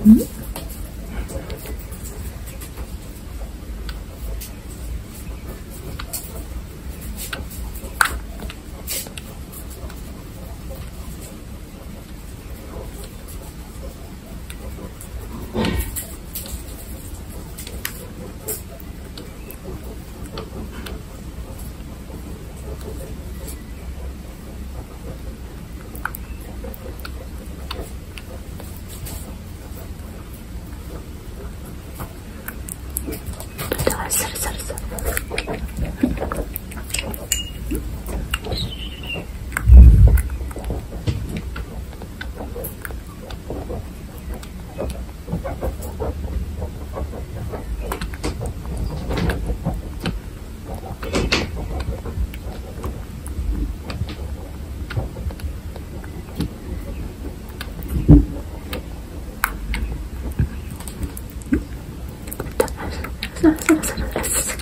Mm-hmm. サラサラサ Let's